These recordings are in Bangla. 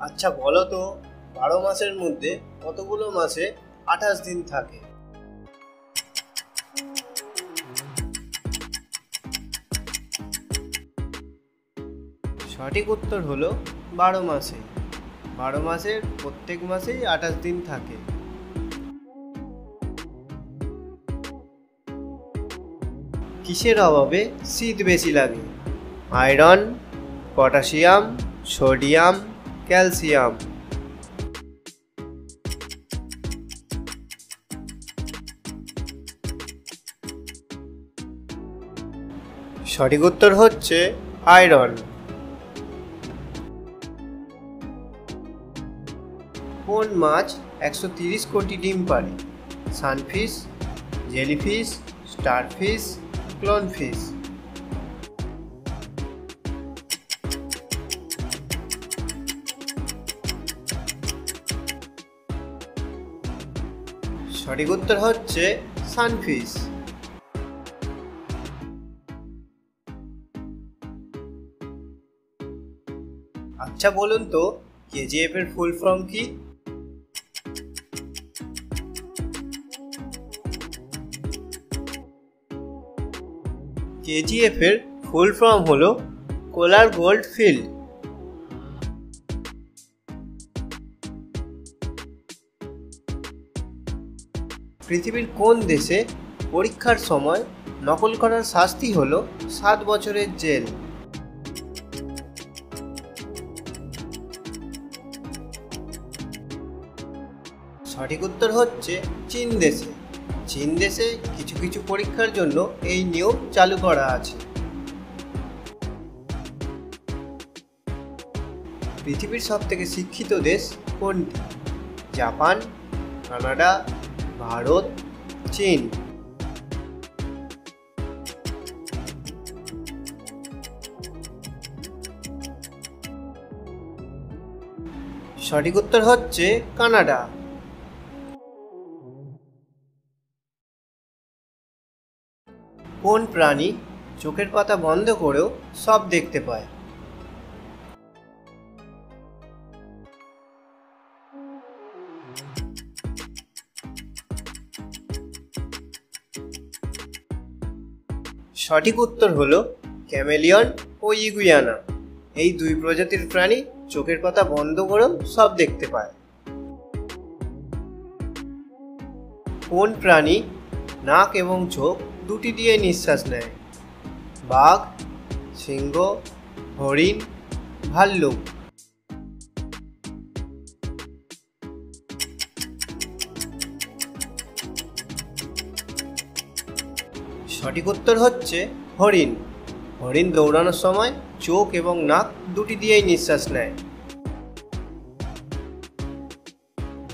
আচ্ছা বলো তো, বারো মাসের মধ্যে কতগুলো মাসে আঠাশ দিন থাকে? সঠিক উত্তর হলো বারো মাসে। বারো মাসের প্রত্যেক মাসেই আঠাশ দিন থাকে। কিসের অভাবে শীত বেশি লাগে? Iron, potassium, sodium calcium. সঠিক উত্তর হচ্ছে আয়রন। কোন মাছ একশো তিরিশ কোটি ডিম পারে? Sunfish, jellyfish, starfish, clownfish. সঠিক উত্তর হচ্ছে সানফিশ। আচ্ছা বলুন তো কেজিএফ এর ফুল ফর্ম কি? কেজিএফ এর ফুল ফর্ম হলো কোলার গোল্ড ফিল্ড। পৃথিবীর কোন দেশে পরীক্ষার সময় নকল করার শাস্তি হলো সাত বছরের জেল? সঠিক উত্তর হচ্ছে চীন দেশে। চীন দেশে কিছু কিছু পরীক্ষার জন্য এই নিয়ম চালু করা আছে। পৃথিবীর সব থেকে শিক্ষিত দেশ কোনটি? জাপান, কানাডা ভারত, চীন। সঠিক উত্তর হচ্ছে কানাডা। কোন প্রাণী চোখের পাতা বন্ধ করেও সব দেখতে পায়? সঠিক উত্তর হল ক্যামেলিয়ন ও ইগুয়ানা। এই দুই প্রজাতির প্রাণী চোখের পাতা বন্ধ করেও সব দেখতে পায়। কোন প্রাণী নাক এবং চোখ দুটি দিয়ে নিঃশ্বাস নেয়? বাঘ, সিংহ, হরিণ, ভাল্লুক। সঠিক উত্তর হচ্ছে হরিণ। হরিণ দৌড়ানোর সময় চোখ এবং নাক দুটি দিয়েই নিঃশ্বাস নেয়।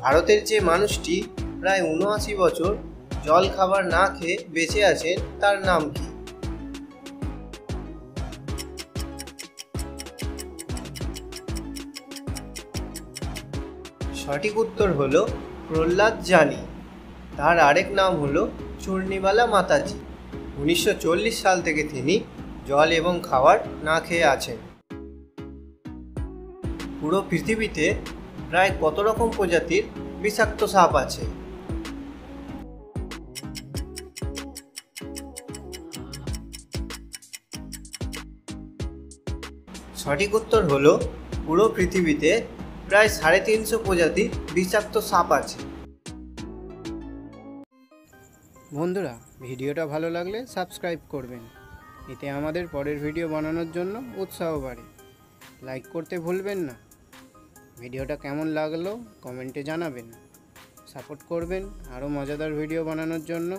ভারতের যে মানুষটি প্রায় উনআশি বছর জল খাবার না খেয়ে বেঁচে আছেন, তার নাম কি? সঠিক উত্তর হলো প্রহ্লাদ জানি। তার আরেক নাম হলো চূর্ণিমালা মাতাজি। উনিশশো চল্লিশ সাল থেকে তিনি জল এবং খাবার না খেয়ে আছেন। পুরো পৃথিবীতে প্রায় কত রকম প্রজাতির বিষাক্ত সাপ আছে? সঠিক উত্তর হলো, পুরো পৃথিবীতে প্রায় সাড়ে তিনশো প্রজাতির বিষাক্ত সাপ আছে। বন্ধুরা ভিডিওটা ভালো লাগলে সাবস্ক্রাইব করবেন। এতে আমাদের পরের ভিডিও বানানোর জন্য উৎসাহ বাড়ে। লাইক করতে ভুলবেন না। ভিডিওটা কেমন লাগল কমেন্টে জানাবেন। সাপোর্ট করবেন আরও মজাদার ভিডিও বানানোর জন্য।